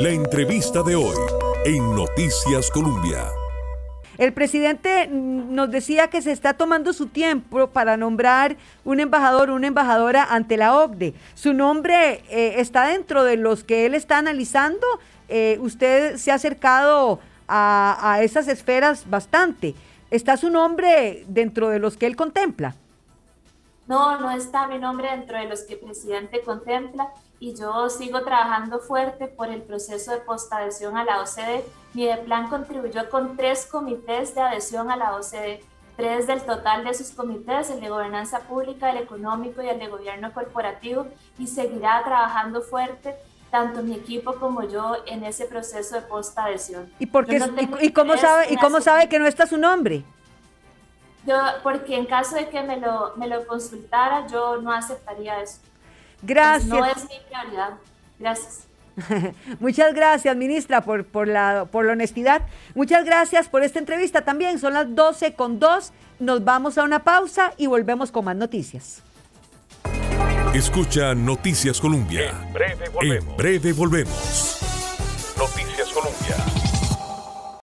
La entrevista de hoy en Noticias Colombia. El presidente nos decía que se está tomando su tiempo para nombrar un embajador, una embajadora ante la OCDE. ¿Su nombre eh, está dentro de los que él está analizando? Eh, usted se ha acercado a, a esas esferas bastante. ¿Está su nombre dentro de los que él contempla? No, no está mi nombre dentro de los que el presidente contempla y yo sigo trabajando fuerte por el proceso de postadhesión a la OCDE. Mi plan contribuyó con tres comités de adhesión a la OCDE, tres del total de sus comités, el de gobernanza pública, el económico y el de gobierno corporativo, y seguirá trabajando fuerte tanto mi equipo como yo en ese proceso de postadhesión. ¿Y, por qué, y, cómo sabe, ¿y cómo sabe que no está su nombre? Yo, porque en caso de que me lo, me lo consultara, yo no aceptaría eso. Gracias. no es mi prioridad. Gracias. Muchas gracias, ministra, por, por, la, por la honestidad. Muchas gracias por esta entrevista también. Son las 12 con 2. Nos vamos a una pausa y volvemos con más noticias. Escucha Noticias Colombia. En breve volvemos. En breve volvemos. Noticias Colombia.